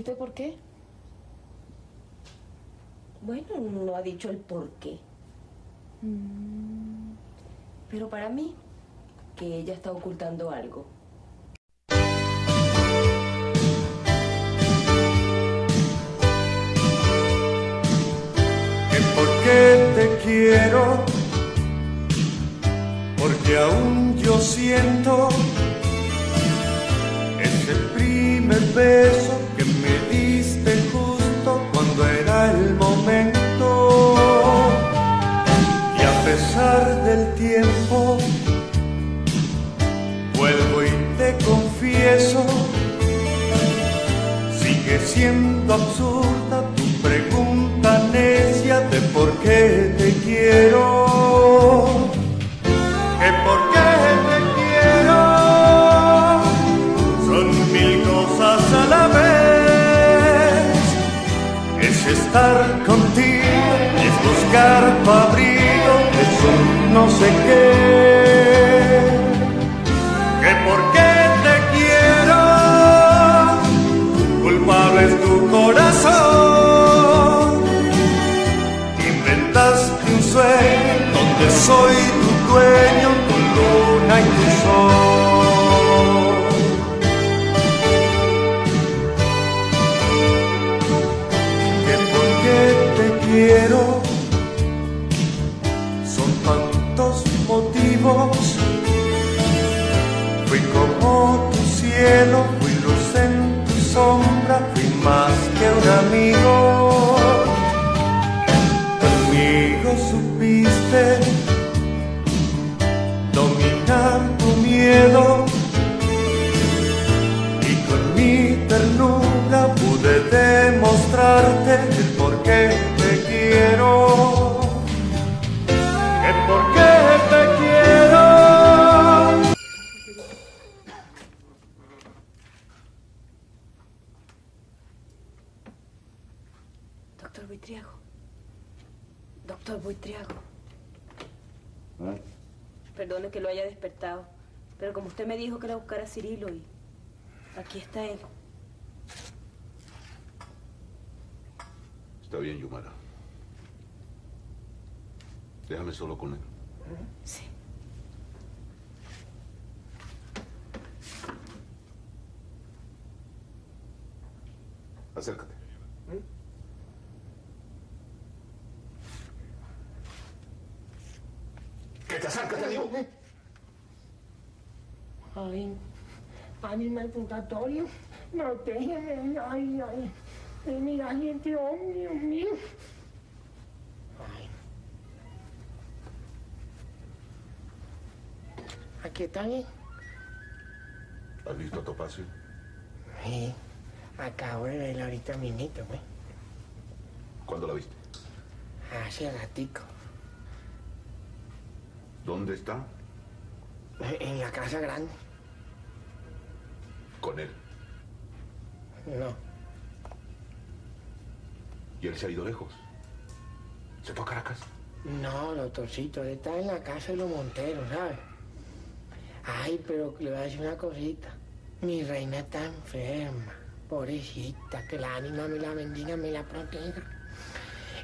¿Y usted por qué? Bueno, no ha dicho el por qué. Mm. Pero para mí, que ella está ocultando algo. que por qué te quiero, porque aún yo siento ese primer beso confieso, sigue siendo absurda tu pregunta necia de por qué te quiero. Que por qué te quiero son mil cosas a la vez. Es estar contigo, es buscar tu abrigo, es un no sé qué. Usted me dijo que era buscar a Cirilo y aquí está él. Está bien, Yumara. Déjame solo con él. Sí. Acércate. Que te acércate, digo. Ay, ánima el purgatorio, protégeme, ay, ay. Eh, Mira, gente, oh, Dios mío. Ay. Aquí está bien. ¿Has visto a Topacio? Sí, acabo de verla ahorita minito, güey. ¿Cuándo la viste? Hace ratico. ¿Dónde está? Eh, En la casa grande. Con él. No. ¿Y él se ha ido lejos? ¿Se fue a Caracas? No, doctorcito, él está en la casa de los Monteros, ¿sabes? Ay, pero le voy a decir una cosita. Mi reina está enferma, pobrecita, que la ánima me la bendiga, me la proteja.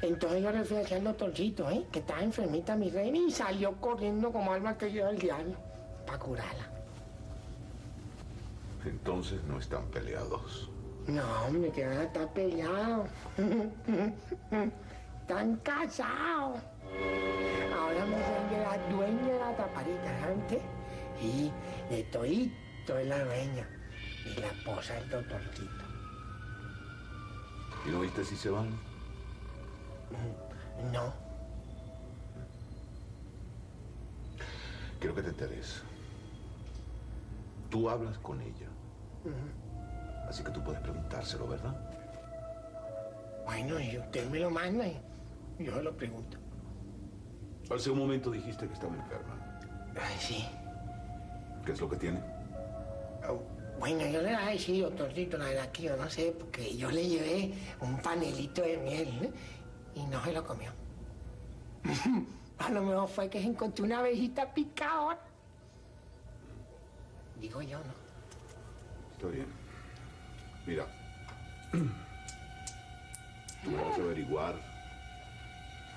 Entonces yo le fui a decir al doctorcito, ¿eh? Que estaba enfermita mi reina y salió corriendo como alma que lleva el diablo para curarla. Entonces no están peleados. No, hombre, que van a estar peleados. Están casados. Ahora me dicen que la dueña de la taparita, ¿saben qué? Y de todito es la dueña. Y la esposa del doctorcito. ¿Y no viste si se van? No. Quiero que te enteres. Tú hablas con ella. Así que tú puedes preguntárselo, ¿verdad? Bueno, y usted me lo manda y yo lo pregunto. Hace un momento dijiste que estaba enferma. Ay, sí. ¿Qué es lo que tiene? Bueno, yo le voy a decir, doctorcito, la verdad que yo no sé, porque yo le llevé un panelito de miel ¿eh? y no se lo comió. A lo mejor fue que se encontró una abejita picadora. Digo yo, ¿no? Está bien. Mira, Tú vas a averiguar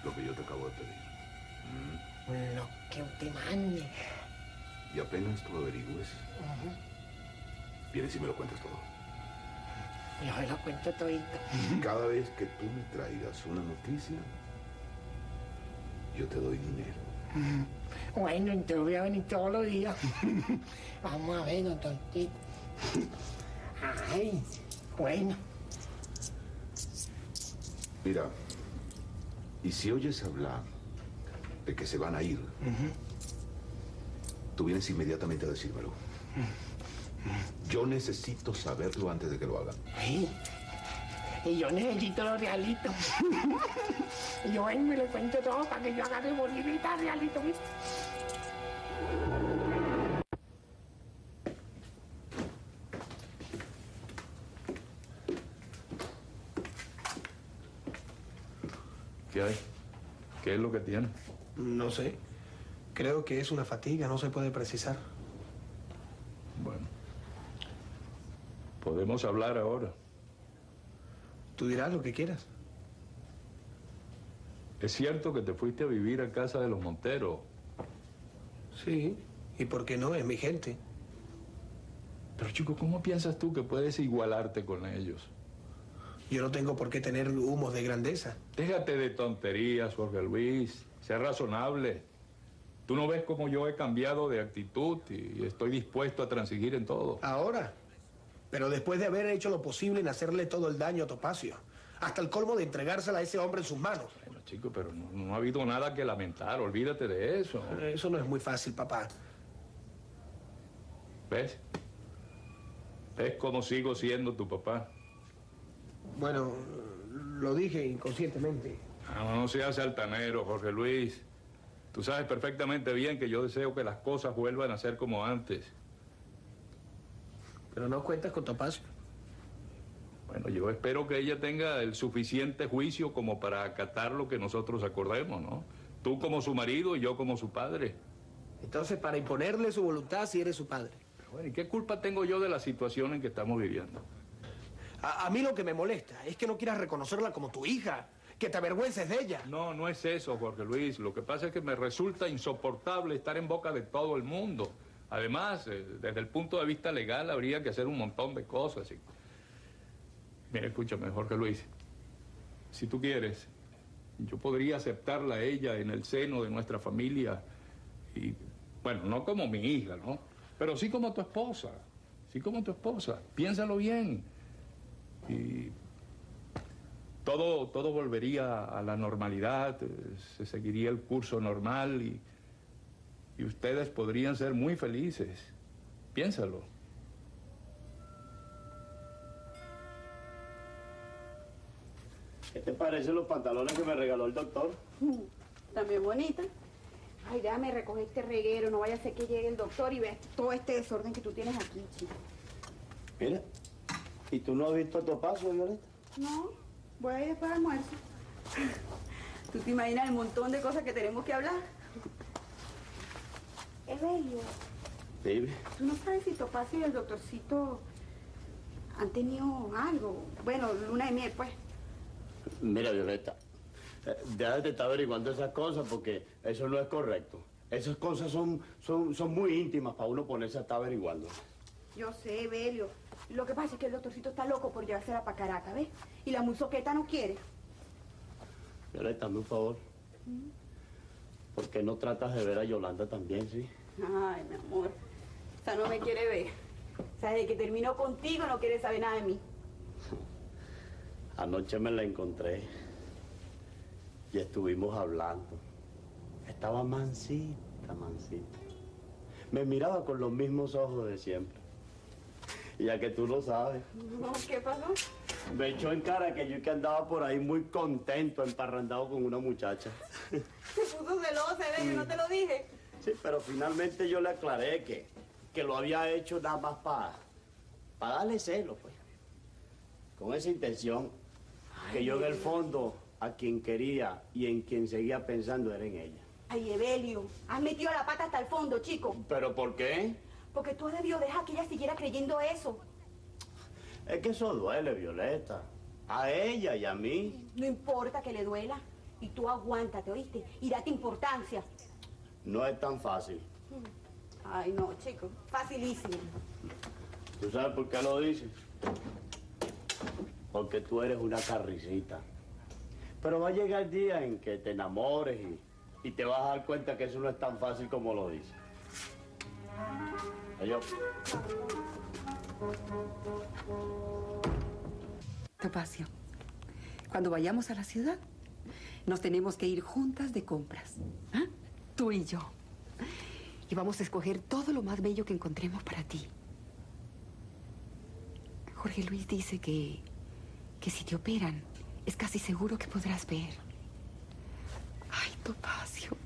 lo que yo te acabo de pedir. Lo que usted mande. Y apenas tú averigües, vienes y me lo cuentas todo. Yo lo cuento todito. Cada vez que tú me traigas una noticia, yo te doy dinero. Bueno, entonces voy a venir todos los días. Vamos a ver, don Tontito. Ay, bueno. Mira, y si oyes hablar de que se van a ir, tú vienes inmediatamente a decírmelo. Yo necesito saberlo antes de que lo hagan. Ay, y yo necesito los realitos. y yo vengo y le cuento todo para que yo agarre bolivita realito. ¿viste? ¿Qué hay? ¿Qué es lo que tiene? No sé. Creo que es una fatiga, no se puede precisar. Bueno. Podemos hablar ahora. Tú dirás lo que quieras. Es cierto que te fuiste a vivir a casa de los Monteros. Sí. ¿Y por qué no? Es mi gente. Pero chico, ¿cómo piensas tú que puedes igualarte con ellos? Yo no tengo por qué tener humos de grandeza. Déjate de tonterías, Jorge Luis. Sé razonable. Tú no ves cómo yo he cambiado de actitud y estoy dispuesto a transigir en todo. Ahora. Pero después de haber hecho lo posible en hacerle todo el daño a Topacio. Hasta el colmo de entregársela a ese hombre en sus manos. Bueno, chico, pero no, no ha habido nada que lamentar. Olvídate de eso. Eso no es muy fácil, papá. ¿Ves? ¿Ves cómo sigo siendo tu papá? Bueno, lo dije inconscientemente. Ah, no seas altanero, Jorge Luis. Tú sabes perfectamente bien que yo deseo que las cosas vuelvan a ser como antes. Pero no cuentas con Topacio. Bueno, yo espero que ella tenga el suficiente juicio como para acatar lo que nosotros acordemos, ¿no? Tú como su marido y yo como su padre. Entonces, para imponerle su voluntad si eres su padre. Pero bueno, ¿y qué culpa tengo yo de la situación en que estamos viviendo? A, mí lo que me molesta es que no quieras reconocerla como tu hija, que te avergüences de ella. No, no es eso, Jorge Luis. Lo que pasa es que me resulta insoportable estar en boca de todo el mundo. Además, eh, desde el punto de vista legal habría que hacer un montón de cosas. Y... Mira, escúchame, Jorge Luis. Si tú quieres, yo podría aceptarla a ella en el seno de nuestra familia. Y, bueno, no como mi hija, ¿no? Pero sí como tu esposa. Sí como tu esposa. Piénsalo bien. Y todo, todo volvería a la normalidad, eh, se seguiría el curso normal y, y ustedes podrían ser muy felices. Piénsalo. ¿Qué te parecen los pantalones que me regaló el doctor? También bonita. Ay, déjame recoger este reguero, no vaya a ser que llegue el doctor y vea todo este desorden que tú tienes aquí, chico. Mira, ¿y tú no has visto a Topacio, Violeta? No, voy a ir después del almuerzo. ¿Tú te imaginas el montón de cosas que tenemos que hablar? Evelio, Dime. ¿tú no sabes si Topacio y el doctorcito han tenido algo? Bueno, luna de miel, pues. Mira, Violeta, eh, déjate estar averiguando esas cosas porque eso no es correcto. Esas cosas son, son, son muy íntimas para uno ponerse a estar averiguando. Yo sé, Evelio. Lo que pasa es que el doctorcito está loco por llevársela para Caracas, ¿ves? Y la musoqueta no quiere. Violeta, hazme un favor. ¿Por qué no tratas de ver a Yolanda también, sí? Ay, mi amor. O sea, no me quiere ver. O sea, desde que terminó contigo no quiere saber nada de mí. Anoche me la encontré y estuvimos hablando. Estaba mansita, mansita. Me miraba con los mismos ojos de siempre. Ya que tú lo sabes, No, ¿Qué pasó? me echó en cara que yo que andaba por ahí muy contento, emparrandado con una muchacha. Se puso celosa, Evelio, no te lo dije. Sí, pero finalmente yo le aclaré que, que lo había hecho nada más para darle celo, pues. Con esa intención, que yo en el fondo a quien quería y en quien seguía pensando era en ella. Ay, Evelio, has metido la pata hasta el fondo, chico. ¿Pero por qué? Porque tú has debido dejar que ella siguiera creyendo eso. Es que eso duele, Violeta. A ella y a mí. No importa que le duela. Y tú aguántate, ¿oíste? Y date importancia. No es tan fácil. Ay, no, chico. Facilísimo. ¿Tú sabes por qué lo dices? Porque tú eres una carricita. Pero va a llegar el día en que te enamores y, y te vas a dar cuenta que eso no es tan fácil como lo dices. Adiós. Topacio, cuando vayamos a la ciudad, nos tenemos que ir juntas de compras. ¿ah? Tú y yo. Y vamos a escoger todo lo más bello que encontremos para ti. Jorge Luis dice que, que si te operan, es casi seguro que podrás ver. Ay, Topacio.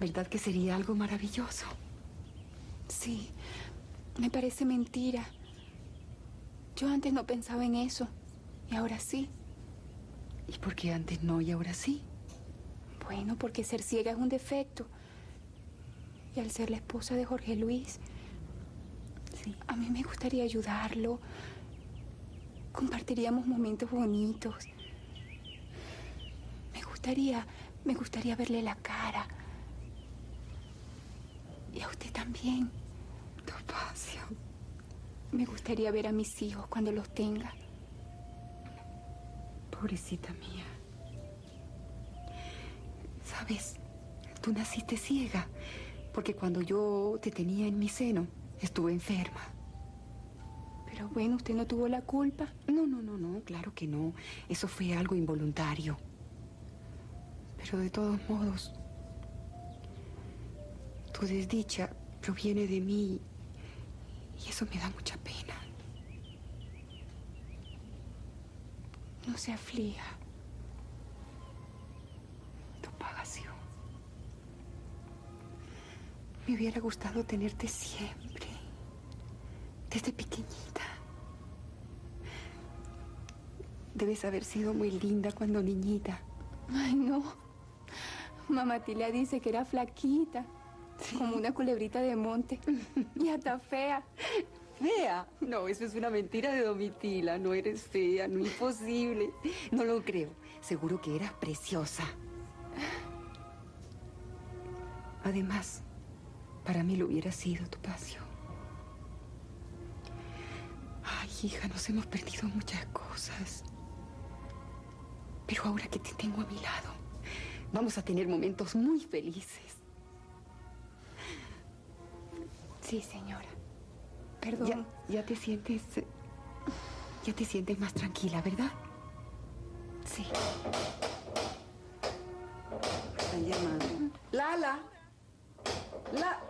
¿Verdad que sería algo maravilloso? Sí, me parece mentira. Yo antes no pensaba en eso. Y ahora sí. ¿Y por qué antes no y ahora sí? Bueno, porque ser ciega es un defecto. Y al ser la esposa de Jorge Luis, Sí. a mí me gustaría ayudarlo. Compartiríamos momentos bonitos. Me gustaría, me gustaría verle la cara. Y a usted también. Topacio. Me gustaría ver a mis hijos cuando los tenga. Pobrecita mía. Sabes, tú naciste ciega, porque cuando yo te tenía en mi seno, estuve enferma. Pero bueno, usted no tuvo la culpa. No, no, no, no, claro que no. Eso fue algo involuntario. Pero de todos modos, tu desdicha proviene de mí y eso me da mucha pena. No se aflija. Topacio. Me hubiera gustado tenerte siempre, desde pequeñita. Debes haber sido muy linda cuando niñita. Ay, no. Mamá Tilia dice que era flaquita, como una culebrita de monte. Y hasta fea. ¿Fea? No, eso es una mentira de Domitila. No eres fea, no imposible. No lo creo. Seguro que eras preciosa. Además, para mí lo hubiera sido tu pasio. Ay, hija, nos hemos perdido muchas cosas. Pero ahora que te tengo a mi lado, vamos a tener momentos muy felices. Sí, señora. Perdón. Ya, ya te sientes. eh, Ya te sientes más tranquila, ¿verdad? Sí. Están llamando. Lala. La.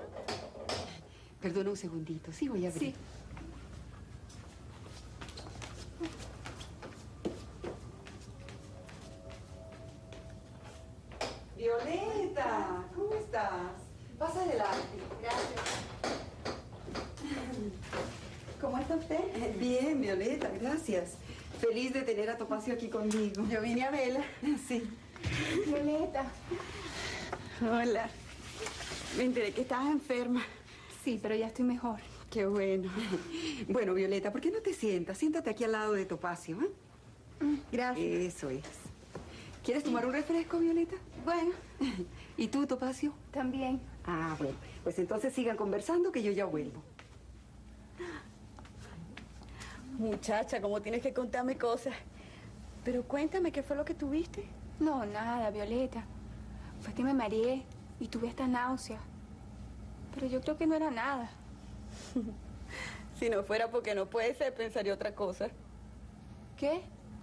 Perdona un segundito. Sí, voy a abrir. Sí. Violeta, ¿cómo estás? Pasa adelante. ¿Cómo está usted? Bien, Violeta, gracias. Feliz de tener a Topacio aquí conmigo. Yo vine a verla. Sí. Violeta. Hola. Me enteré que estabas enferma. Sí, pero ya estoy mejor. Qué bueno. Bueno, Violeta, ¿por qué no te sientas? Siéntate aquí al lado de Topacio, ¿eh? Gracias. Eso es. ¿Quieres tomar un refresco, Violeta? Bueno, ¿Y tú, Topacio? También. Ah, bueno. Pues entonces sigan conversando que yo ya vuelvo. muchacha, ¿cómo tienes que contarme cosas? Pero cuéntame, ¿qué fue lo que tuviste? No, nada, Violeta. Fue que me mareé y tuve esta náusea. Pero yo creo que no era nada. Si no fuera porque no puede ser, pensaría otra cosa. ¿Qué?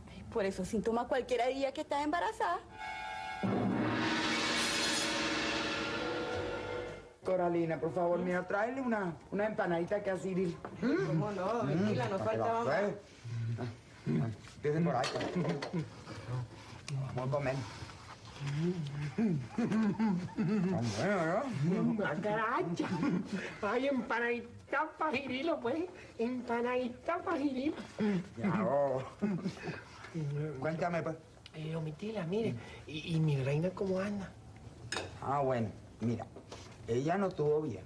Ay, Por esos síntomas cualquiera diría que estás embarazada. Coralina, por favor, mira, tráele una, una empanadita que a Cyril. ¿Cómo no? Tranquila, no faltaba más. Empiecen por ahí. Vamos a comer. Está bueno, ¿no? ¡Ah, caracha! ¡Ay, empanadita para Cirilo, pues! ¡Empanadita para Cirilo! Ya, oh. Cuéntame, pues. Eh, Omitila, mire, ¿y, y mi reina cómo anda? Ah, bueno, mira, ella no estuvo bien.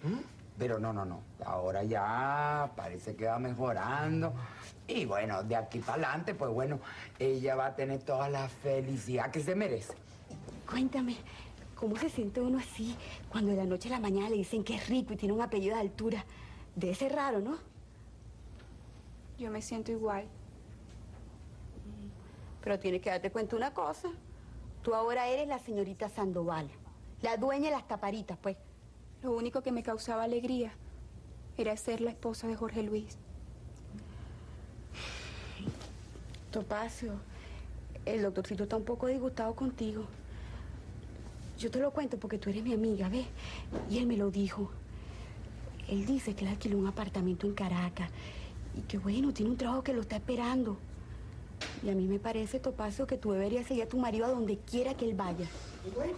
Pero no, no, no. Ahora ya parece que va mejorando. Y bueno, de aquí para adelante, pues bueno, ella va a tener toda la felicidad que se merece. Cuéntame, ¿cómo se siente uno así cuando de la noche a la mañana le dicen que es rico y tiene un apellido de altura? Debe ser raro, ¿no? Yo me siento igual. Pero tienes que darte cuenta una cosa. Tú ahora eres la señorita Sandoval, la dueña de las taparitas, pues. Lo único que me causaba alegría era ser la esposa de Jorge Luis. Topacio, el doctorcito está un poco disgustado contigo. Yo te lo cuento porque tú eres mi amiga, ¿ves? Y él me lo dijo. Él dice que él alquiló un apartamento en Caracas y que bueno, tiene un trabajo que lo está esperando. Y a mí me parece, Topacio, que tú deberías seguir a tu marido a donde quiera que él vaya. Y bueno,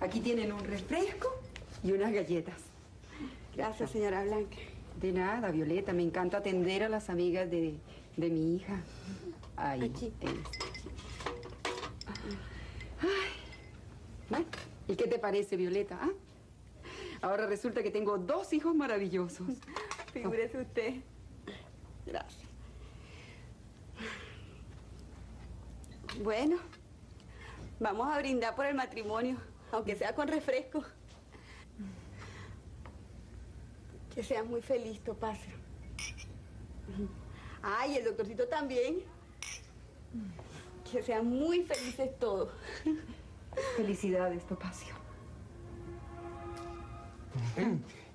aquí tienen un refresco y unas galletas. Gracias, señora Blanca. De nada, Violeta. Me encanta atender a las amigas de, de mi hija. Ahí. Aquí. eh. Ay. ¿Y qué te parece, Violeta? ah? Ahora resulta que tengo dos hijos maravillosos. Figúrese usted. Gracias. Bueno, vamos a brindar por el matrimonio, aunque sea con refresco. Que seas muy feliz, Topacio. Ay, el doctorcito también. Que sean muy felices todos. Felicidades, Topacio.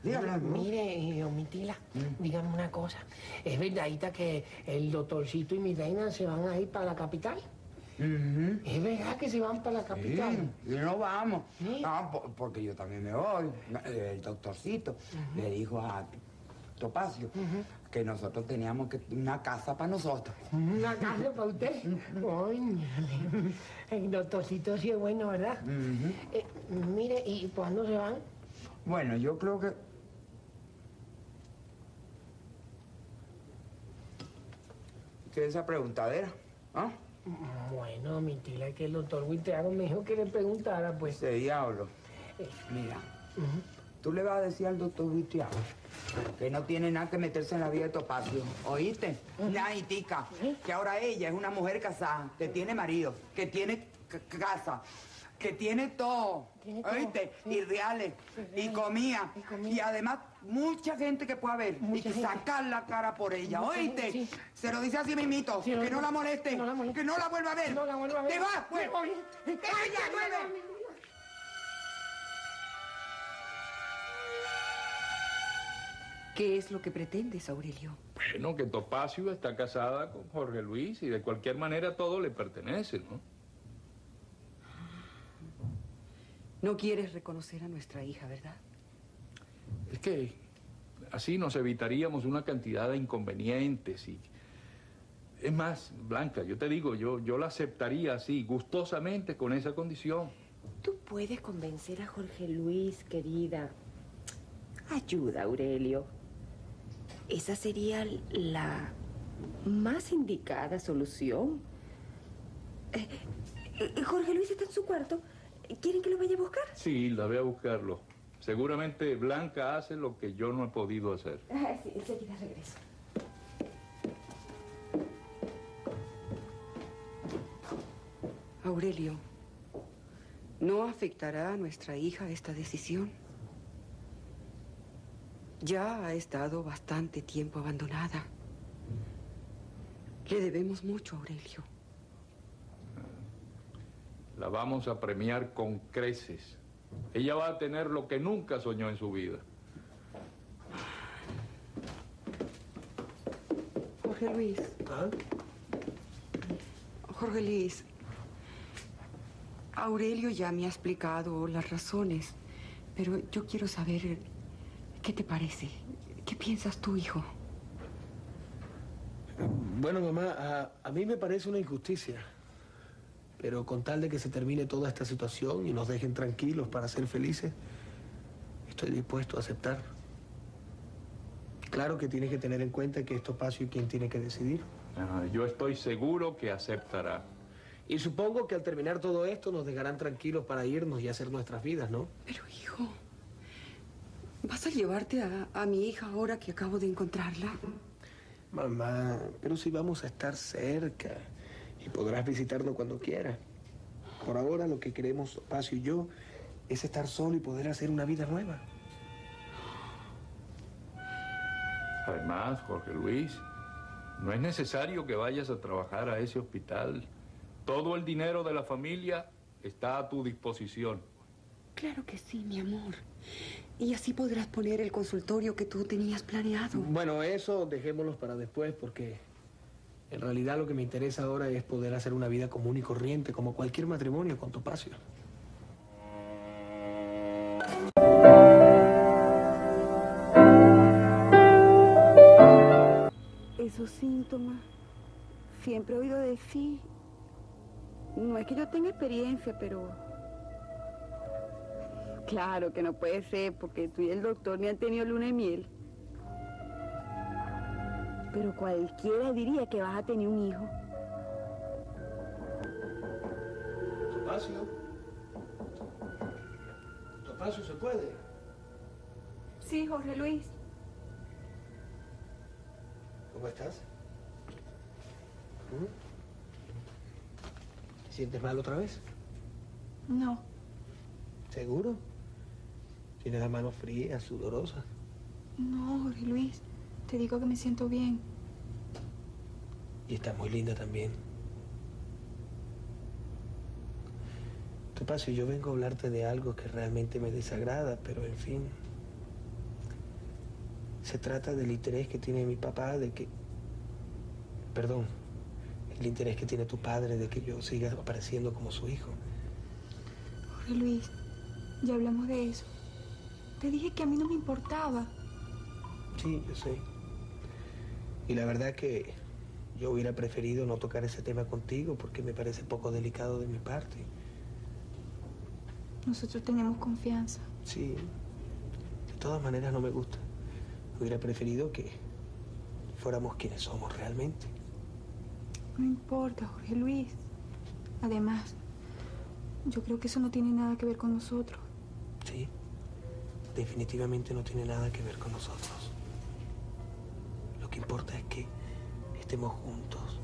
Dígame, ¿no? Mire, Domitila, dígame una cosa. ¿Es verdadita que el doctorcito y mi reina se van a ir para la capital? ¿Es verdad que se van para la capital? Sí, y no vamos. ¿Sí? Ah, po- porque yo también me voy. El doctorcito le dijo a Topacio que nosotros teníamos que una casa para nosotros. ¿Una casa para usted? Coño, el doctorcito sí es bueno, ¿verdad? Eh, mire, ¿y cuándo se van? Bueno, yo creo que... ¿Qué es esa preguntadera? ¿Ah? Bueno, Domitila, es que el doctor Winteago me dijo que le preguntara, pues. Ese diablo. Mira, tú le vas a decir al doctor Vitiago que no tiene nada que meterse en la vida de Topacio. ¿Oíste? Y tica, que ahora ella es una mujer casada, que tiene marido, que tiene casa, que tiene todo. Tiene todo, ¿Oíste? sí. Y reales, y comida, Y comida. y además mucha gente que puede haber, y Mucha gente. sacar la cara por ella. Mucha ¿Oíste? gente, sí. Se lo dice así mismito, Sí, que no la moleste, que no la moleste. que no la vuelva a ver. No la vuelva a ver. ¡Te vas, pues! Me voy. ¡Te vayas, nueve! ¿Qué es lo que pretendes, Aurelio? Bueno, que Topacio está casada con Jorge Luis y de cualquier manera todo le pertenece, ¿no? No quieres reconocer a nuestra hija, ¿verdad? Es que así nos evitaríamos una cantidad de inconvenientes y... Es más, Blanca, yo te digo, yo, yo la aceptaría así, gustosamente, con esa condición. Tú puedes convencer a Jorge Luis, querida. Ayuda, Aurelio. Esa sería la más indicada solución. Eh, eh, Jorge Luis está en su cuarto. ¿Quieren que lo vaya a buscar? Sí, la voy a buscarlo. Seguramente Blanca hace lo que yo no he podido hacer. Ah, sí, enseguida regreso. Aurelio, ¿no afectará a nuestra hija esta decisión? Ya ha estado bastante tiempo abandonada. Le debemos mucho, Aurelio. La vamos a premiar con creces. Ella va a tener lo que nunca soñó en su vida. Jorge Luis, ¿Ah? Jorge Luis, Aurelio ya me ha explicado las razones, pero yo quiero saber qué te parece. ¿Qué piensas tú, hijo? Bueno, mamá, a, a mí me parece una injusticia. Pero con tal de que se termine toda esta situación y nos dejen tranquilos para ser felices, estoy dispuesto a aceptar. Claro que tienes que tener en cuenta que es Topacio quien tiene que decidir. Ah, yo estoy seguro que aceptará. Y supongo que al terminar todo esto nos dejarán tranquilos para irnos y hacer nuestras vidas, ¿no? Pero, hijo, ¿Vas a llevarte a, a mi hija ahora que acabo de encontrarla? Mamá, pero si vamos a estar cerca y podrás visitarnos cuando quieras. Por ahora lo que queremos, Pacio y yo, es estar solo y poder hacer una vida nueva. Además, Jorge Luis, no es necesario que vayas a trabajar a ese hospital. Todo el dinero de la familia está a tu disposición. Claro que sí, mi amor. Y así podrás poner el consultorio que tú tenías planeado. Bueno, eso dejémoslo para después porque en realidad lo que me interesa ahora es poder hacer una vida común y corriente como cualquier matrimonio con Topacio. Esos síntomas, siempre he oído decir. No es que yo tenga experiencia, pero. Claro que no puede ser, porque tú y el doctor ni han tenido luna de miel. Pero cualquiera diría que vas a tener un hijo. Topacio. Topacio, ¿se puede? Sí, Jorge Luis. ¿Cómo estás? ¿Mm? ¿Te sientes mal otra vez? No. ¿Seguro? Tienes las manos frías, sudorosas. No, Jorge Luis. Te digo que me siento bien. Y estás muy linda también. Topacio, yo vengo a hablarte de algo que realmente me desagrada, pero en fin. Se trata del interés que tiene mi papá de que... Perdón, el interés que tiene tu padre de que yo siga apareciendo como su hijo. Jorge Luis, ya hablamos de eso. Te dije que a mí no me importaba. Sí, yo sé. Y la verdad que yo hubiera preferido no tocar ese tema contigo porque me parece poco delicado de mi parte. Nosotros tenemos confianza. Sí. De todas maneras no me gusta. Hubiera preferido que fuéramos quienes somos realmente. No importa, Jorge Luis. Además, yo creo que eso no tiene nada que ver con nosotros. Sí. Definitivamente no tiene nada que ver con nosotros. Que importa es que estemos juntos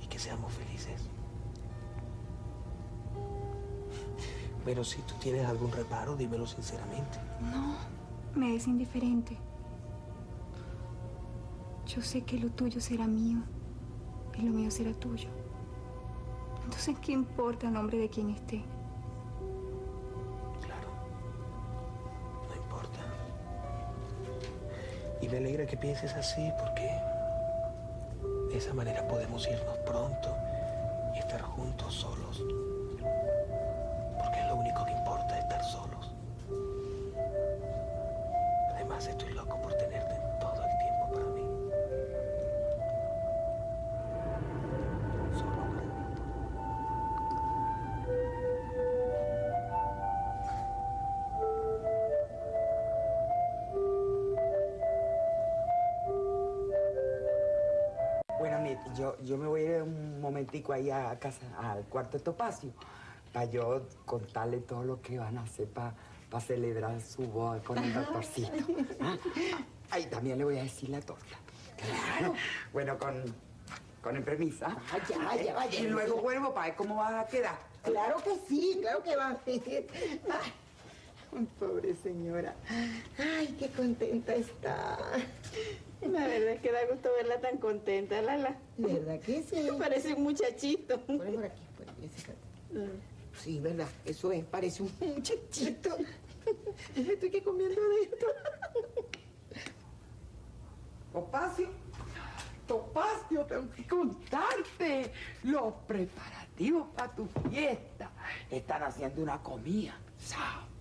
y que seamos felices. Pero si tú tienes algún reparo, dímelo sinceramente. No, me es indiferente. Yo sé que lo tuyo será mío y lo mío será tuyo. Entonces, ¿qué importa el nombre de quien esté? Y me alegra que pienses así porque de esa manera podemos irnos pronto y estar juntos solos. Yo, yo me voy a ir un momentico ahí a casa, al cuarto de Topacio, para yo contarle todo lo que van a hacer para celebrar su boda con el doctorcito. ¿ah? Ahí también le voy a decir la torta. Claro. Bueno, con, con el permiso. ¿ah? Vaya, vaya, vaya. Y luego vuelvo para ver cómo va a quedar. Claro que sí, claro que va a ser. Ay, pobre señora. Ay, qué contenta está. La verdad es que da gusto verla tan contenta, Lala. ¿Verdad que sí? Parece un muchachito. Por por aquí, por aquí, fíjate. Sí, ¿verdad? Eso es, parece un muchachito. Estoy que comiendo de esto. Topacio, Topacio, tengo que contarte los preparativos para tu fiesta. Están haciendo una comida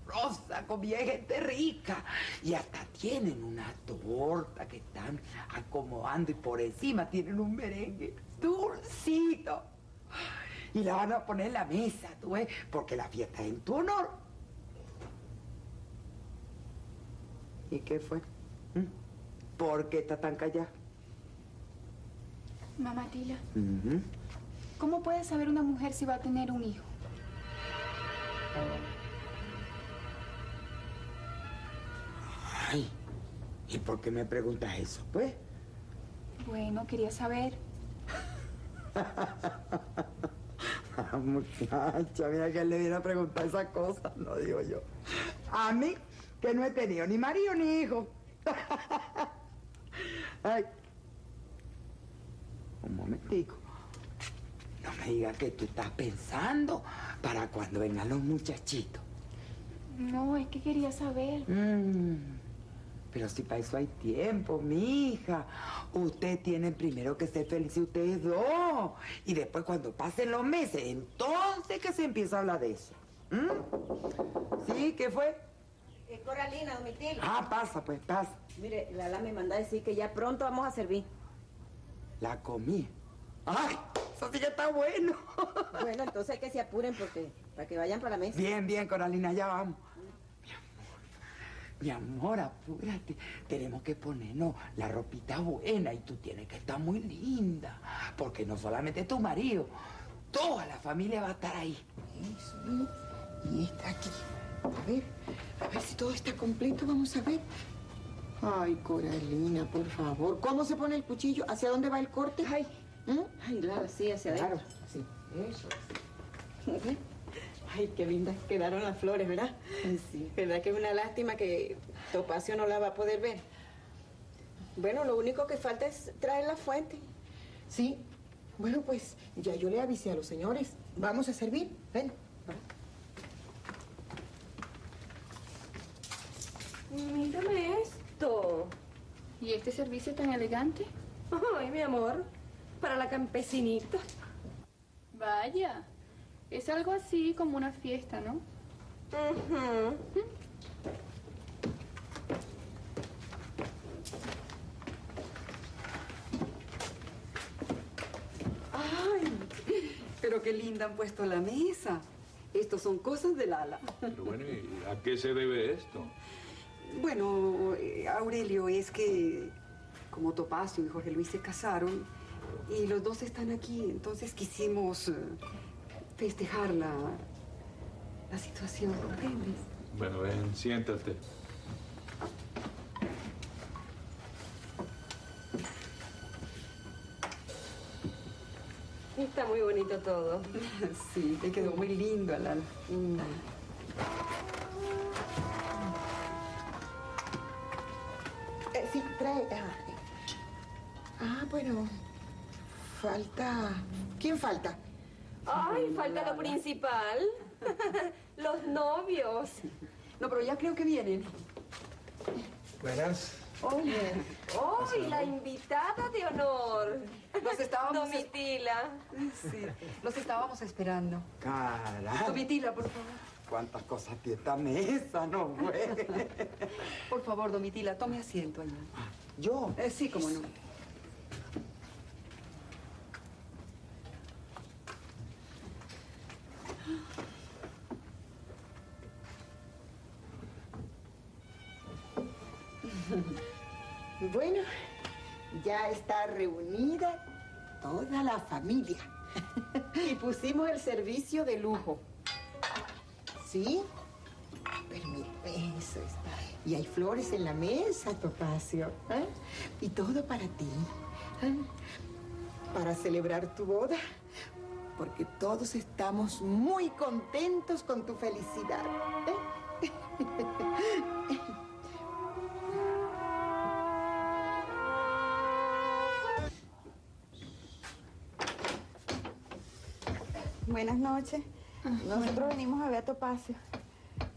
sabrosa, comida de gente rica. Y hasta tienen una torta que están acomodando y por encima tienen un merengue dulcito. Y la van a poner en la mesa, tú ves, porque la fiesta es en tu honor. ¿Y qué fue? ¿Mm? ¿Por qué está tan callada? Mamá Tila, ¿cómo puede saber una mujer si va a tener un hijo? Ay, ¿y por qué me preguntas eso, pues? Bueno, quería saber. Ah, Muchacha, mira que le viene a preguntar esas cosas, no digo yo. A mí, que no he tenido ni marido ni hijo. Ay. Un momentico. No me digas que tú estás pensando para cuando vengan los muchachitos. No, es que quería saber. Mm, Pero si para eso hay tiempo, mi hija. Usted tiene primero que ser felices ustedes dos. Y después cuando pasen los meses, entonces que se empieza a hablar de eso. ¿Mm? ¿Sí? ¿Qué fue? Eh, Coralina, Domitila. Ah, pasa, pues, pasa. Mire, Lala me manda a decir que ya pronto vamos a servir. La comí. ¡Ay! Eso sí que está bueno. Bueno, entonces que se apuren porque para que vayan para la mesa. Bien, bien, Coralina, ya vamos. Mi amor, apúrate. Tenemos que ponernos la ropita buena y tú tienes que estar muy linda. Porque no solamente tu marido, toda la familia va a estar ahí. Eso, y, y está aquí. A ver, a ver si todo está completo, vamos a ver. Ay, Coralina, por favor. ¿Cómo se pone el cuchillo? ¿Hacia dónde va el corte? Ay, Ay, claro, sí, hacia Claro, adentro. sí, eso. Ay, qué lindas quedaron las flores, ¿verdad? Sí. ¿Verdad que es una lástima que Topacio no la va a poder ver? Bueno, lo único que falta es traer la fuente. Sí. Bueno, pues ya yo le avisé a los señores. Vamos a servir. Ven. Mírame esto. ¿Y este servicio tan elegante? Ay, mi amor, para la campesinita. Vaya, es algo así como una fiesta, ¿no? Ay, pero qué linda han puesto la mesa. Estos son cosas del ala. Pero bueno, ¿y a qué se debe esto? Bueno, eh, Aurelio, es que como Topacio y Jorge Luis se casaron y los dos están aquí, entonces quisimos eh, festejar la, la situación, ¿comprendes? Bueno, ven, siéntate. Está muy bonito todo. Sí, te quedó muy lindo, Alala. Eh, sí, trae. Ah. Ah, bueno. Falta. ¿Quién falta? Ay, falta lo principal. Los novios. No, pero ya creo que vienen. Buenas. Oye, ¡ay, la invitada de honor! Los estábamos... Domitila. Sí, los estábamos esperando. Caray. Domitila, por favor. ¿Cuántas cosas tiene esta mesa, no, güey? Por favor, Domitila, tome asiento allá. ¿Yo? Eh, sí, cómo no. Ya está reunida toda la familia. Y pusimos el servicio de lujo. ¿Sí? Permíteme, eso está. Y hay flores en la mesa, Topacio. ¿eh? Y todo para ti. ¿eh? Para celebrar tu boda. Porque todos estamos muy contentos con tu felicidad. ¿eh? Buenas noches. Nosotros venimos a ver a Topacio.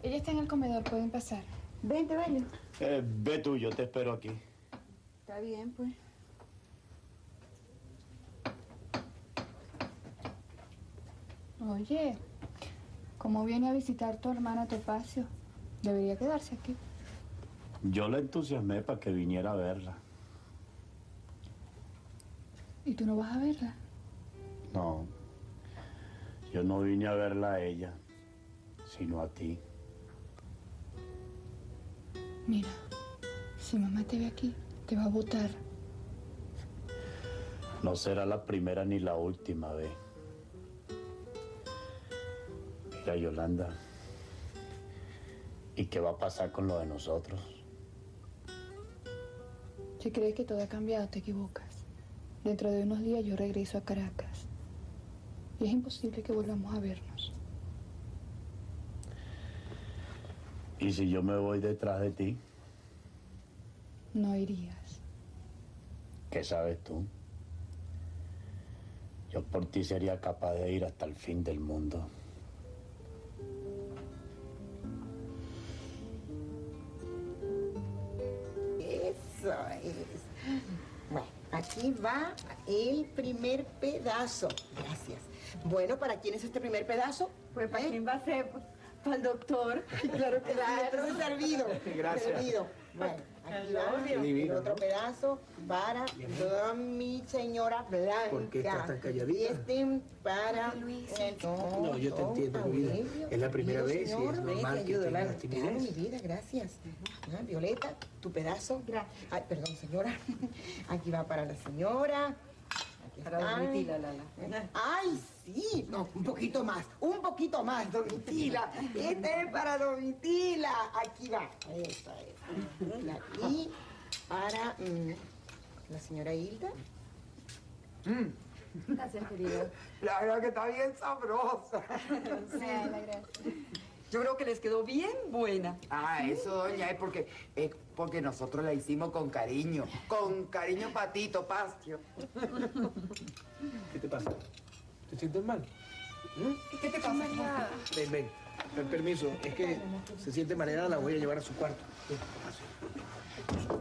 Ella está en el comedor, pueden pasar. Vente, baño. Eh, ve tú, yo te espero aquí. Está bien, pues. Oye, ¿cómo viene a visitar tu hermana Topacio? Debería quedarse aquí. Yo la entusiasmé para que viniera a verla. ¿Y tú no vas a verla? No, yo no vine a verla a ella, sino a ti. Mira, si mamá te ve aquí, te va a botar. No será la primera ni la última vez. Mira, Yolanda, ¿y qué va a pasar con lo de nosotros? Si crees que todo ha cambiado, te equivocas. Dentro de unos días yo regreso a Caracas. Y es imposible que volvamos a vernos. ¿Y si yo me voy detrás de ti? No irías. ¿Qué sabes tú? Yo por ti sería capaz de ir hasta el fin del mundo. Aquí va el primer pedazo. Gracias. Bueno, ¿para quién es este primer pedazo? Pues para quién va a ser, para el doctor. Claro que Claro. sí, servido. Gracias. Servido. Bueno, otro ¿no? pedazo para toda mi señora Blanca. ¿Por qué estás tan Y calladita? este para el... No, yo te entiendo, mi vida. Es la primera vez y señor, es ven, normal que tengas timidez. Mi vida, gracias. Ah, Violeta, tu pedazo. Ay, perdón, señora. Aquí va para la señora. Aquí Para está. Domitila, Lala. Ay, sí. No, un poquito más. Un poquito más, Domitila. Este es para Domitila. Aquí va. Esta es. Y aquí para mm, la señora Hilda. Gracias, querido. La verdad que está bien sabrosa. Yo creo que les quedó bien buena. Ah, eso, doña, es porque, es porque nosotros la hicimos con cariño. Con cariño patito, pastio. ¿Qué te pasa? ¿Te sientes mal? ¿Qué te pasa? Ven, ven. Ven, permiso. Es que se siente mareada, la voy a llevar a su cuarto. Ven.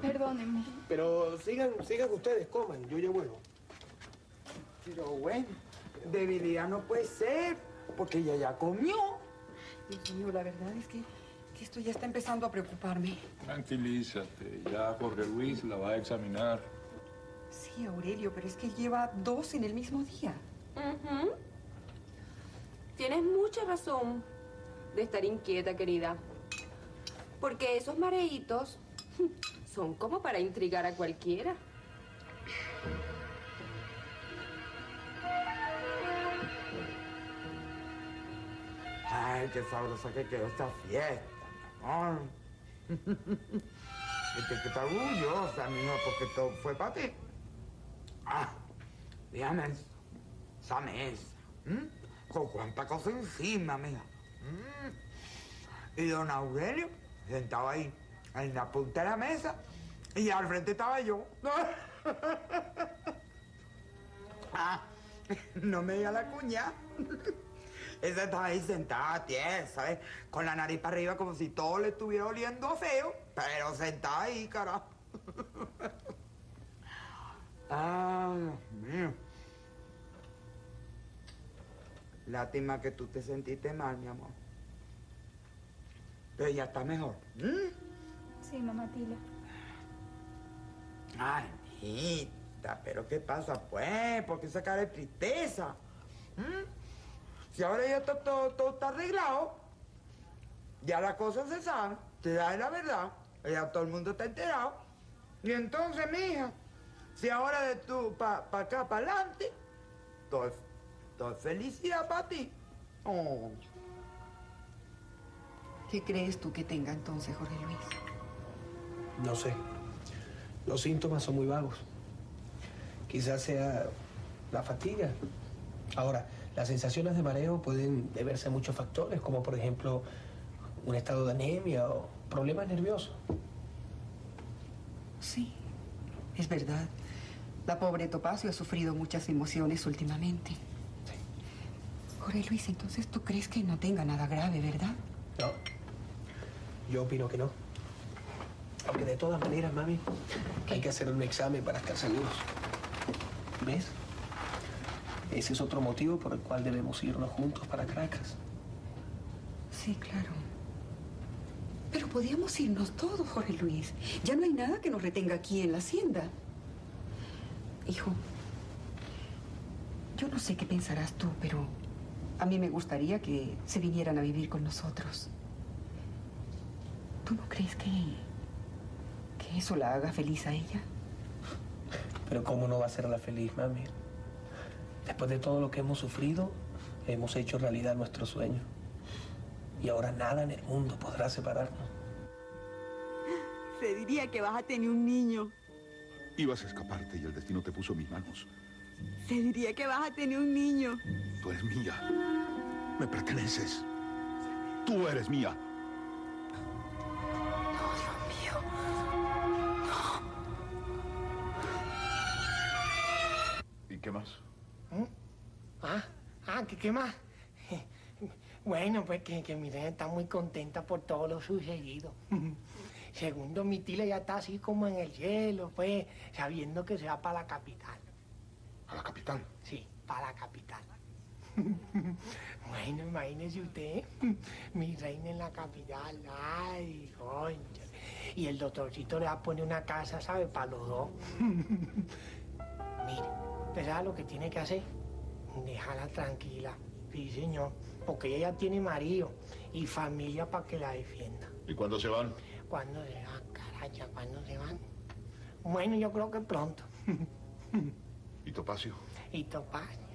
Perdónenme. Pero sigan, sigan ustedes, coman. Yo ya vuelvo. Pero bueno, debilidad no puede ser, porque ella ya comió. Dios mío, la verdad es que, que esto ya está empezando a preocuparme. Tranquilízate, ya Jorge Luis la va a examinar. Sí, Aurelio, pero es que lleva dos en el mismo día. Ujú. Tienes mucha razón de estar inquieta, querida. Porque esos mareitos son como para intrigar a cualquiera. Ay, qué sabrosa que quedó esta fiesta, mi amor. Tienes que estar orgullosa, mijo, porque todo fue para ti. Ah, dígame eso. Esa mesa. ¿m? Con cuánta cosa encima, mija. ¿m? Y don Aurelio sentado ahí, en la punta de la mesa, y al frente estaba yo. ah, no me diga la cuña. Esa estaba ahí sentada, tiesa, ¿sabes? Con la nariz para arriba como si todo le estuviera oliendo feo, pero sentada ahí, carajo. Ay, Dios mío. Lástima que tú te sentiste mal, mi amor. Pero ya está mejor. ¿m? Sí, mamá Tila. Ay, mijita, pero ¿qué pasa, pues? ¿Por qué esa cara de tristeza? ¿Mm? Si ahora ya está todo, todo está arreglado, ya la cosa se sabe, te da la verdad, ya todo el mundo está enterado. Y entonces, mija, si ahora de tú para acá, para adelante, todo, felicidad para ti. Oh. ¿Qué crees tú que tenga entonces, Jorge Luis? No sé. Los síntomas son muy vagos. Quizás sea la fatiga. Ahora, las sensaciones de mareo pueden deberse a muchos factores, como por ejemplo un estado de anemia o problemas nerviosos. Sí, es verdad. La pobre Topacio ha sufrido muchas emociones últimamente. Jorge Luis, entonces tú crees que no tenga nada grave, ¿verdad? No, yo opino que no. Aunque de todas maneras, mami, hay que hacer un examen para estar seguros. ¿Ves? Ese es otro motivo por el cual debemos irnos juntos para Caracas. Sí, claro. Pero podíamos irnos todos, Jorge Luis. Ya no hay nada que nos retenga aquí en la hacienda. Hijo, yo no sé qué pensarás tú, pero a mí me gustaría que se vinieran a vivir con nosotros. ¿Tú no crees que, que eso la haga feliz a ella? Pero ¿cómo no va a hacerla feliz, mami? Después de todo lo que hemos sufrido, hemos hecho realidad nuestro sueño. Y ahora nada en el mundo podrá separarnos. Se diría que vas a tener un niño. Ibas a escaparte y el destino te puso en mis manos. Se diría que vas a tener un niño. Tú eres mía. Me perteneces. Tú eres mía. ¿Y qué más? Ah, ah, ¿qué, qué más? Bueno, pues que, que mi reina está muy contenta por todo lo sucedido. Segundo, mi tía ya está así como en el cielo, pues, sabiendo que se va para la capital. ¿A la capital? Sí, para la capital. bueno, imagínese usted, mi reina en la capital. Ay, concha. Y el doctorcito le va a poner una casa, ¿sabe? Para los dos. Mire, ¿usted sabe lo que tiene que hacer? Déjala tranquila. Sí, señor. Porque ella ya tiene marido y familia para que la defienda. ¿Y cuándo se van? ¿Cuándo se van, caracha? ¿Cuándo se van? Bueno, yo creo que pronto. ¿Y Topacio? Y Topacio.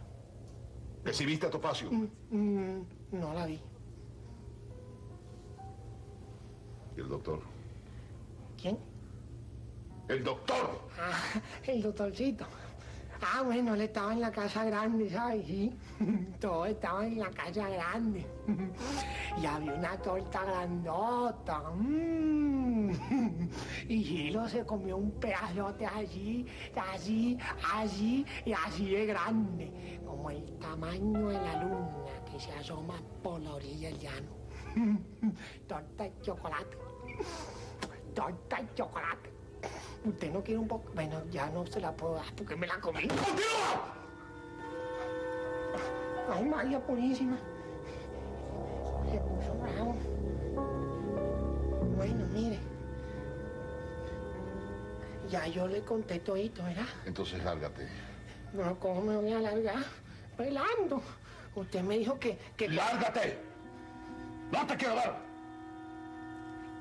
¿Recibiste a Topacio? Mm, no la vi. ¿Y el doctor? ¿Quién? ¡El doctor! Ah, el doctorcito. Ah, bueno, él estaba en la casa grande, ¿sabes? Sí. Todos estaban en la casa grande. Y había una torta grandota. mm. Y Gilo se comió un pedazote así, así, así y así de grande. Como el tamaño de la luna que se asoma por la orilla del llano. Torta de chocolate. Torta de chocolate. ¿Usted no quiere un poco? Bueno, ya no se la puedo dar porque me la comí. ¡Continúa! Ay, María Purísima. Bueno, mire. Ya yo le conté todito, ¿verdad? Entonces lárgate. No, ¿cómo me voy a alargar? Pelando. Usted me dijo que... que... ¡Lárgate! ¡No te quiero ver!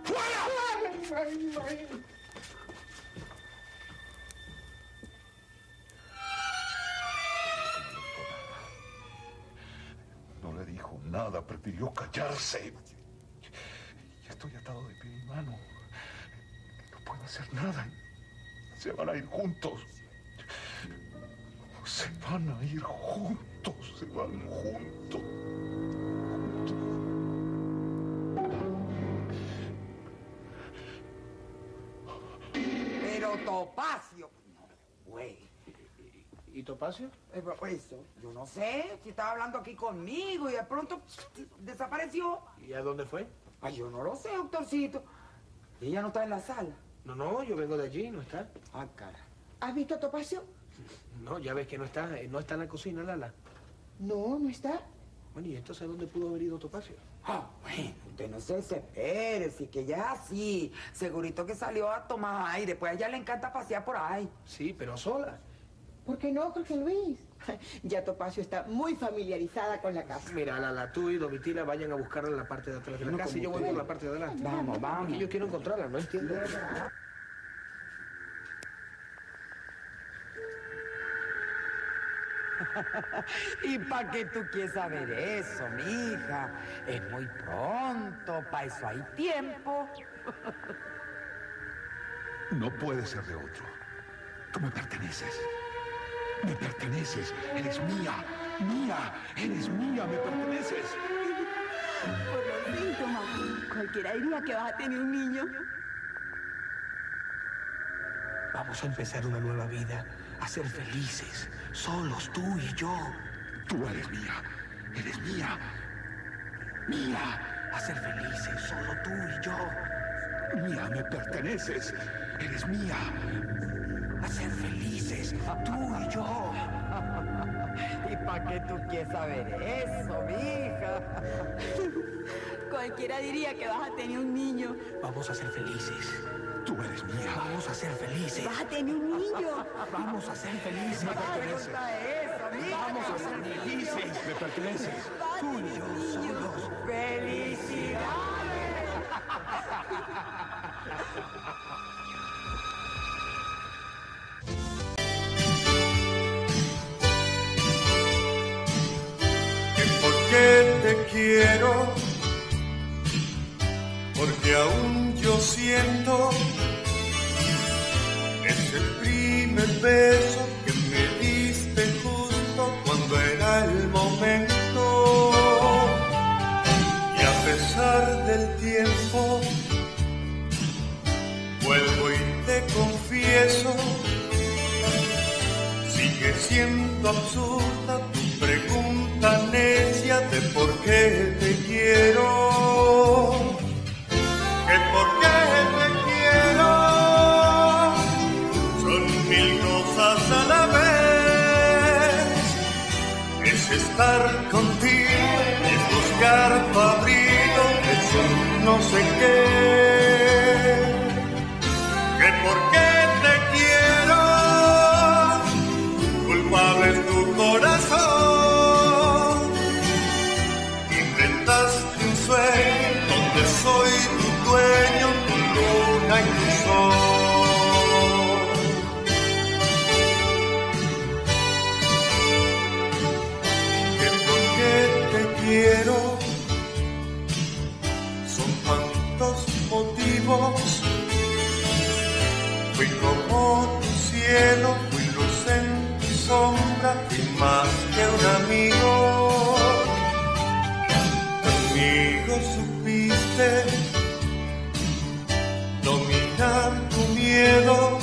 ¡Fuera! Ay, ay. No nada, prefirió callarse. Y estoy atado de pie y mano. No puedo hacer nada. Se van a ir juntos. Se van a ir juntos. Se van juntos. Pero Topacio. ¿Y Topacio? Eh, pues, Eso, yo no sé, si estaba hablando aquí conmigo y de pronto desapareció. ¿Y a dónde fue? Ay, yo no lo sé, doctorcito. ¿Y ella no está en la sala? No, no, yo vengo de allí, no está. Ah, cara. ¿Has visto a Topacio? No, ya ves que no está, eh, no está en la cocina, Lala. No, no está. Bueno, ¿y entonces dónde pudo haber ido Topacio? Ah, bueno, usted no se desespere, sí que ya así. Segurito que salió a tomar aire, pues a ella le encanta pasear por ahí. Sí, pero sola. ¿Por qué no, Jorge Luis? Ya Topacio está muy familiarizada con la casa. Mira, Lala, tú y Domitila vayan a buscarla en la parte de atrás de la No, casa y yo voy por la parte de adelante. Vamos, vamos. Porque yo quiero encontrarla, no entiendo. ¿Y para qué tú quieres saber eso, mija? Es muy pronto, para eso hay tiempo. No puede ser de otro. Tú me perteneces. Me perteneces. Eres mía. Mía. Eres mía. Me perteneces. Por los síntomas, cualquiera diría que vas a tener un niño. Vamos a empezar una nueva vida, a ser felices, solos, tú y yo. Tú eres mía. Eres mía. Mía. A ser felices, solo tú y yo. Mía, me perteneces. Eres mía. A ser felices, tú y yo. ¿Y para qué tú quieres saber eso, mija? Cualquiera diría que vas a tener un niño. Vamos a ser felices. Tú eres mía. Vamos a ser felices. Vas a tener un niño. Vamos a ser felices. Me ¿Qué perteneces. gusta eso, mija? Vamos a ser felices. Me perteneces. Tú y yo solos. ¡Felicidades! quiero, porque aún yo siento ese frío beso que me diste justo cuando era el momento. Y a pesar del tiempo, vuelvo y te confieso, sigue siendo absurda qué te quiero. Que por qué te quiero son mil cosas a la vez. Es estar contigo, es buscar tu abrigo, es no sé qué. Que por qué como tu cielo, fui luz en tu sombra, fui más que un amigo. Conmigo supiste dominar tu miedo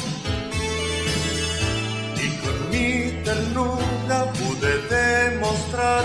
y con mi ternura pude demostrar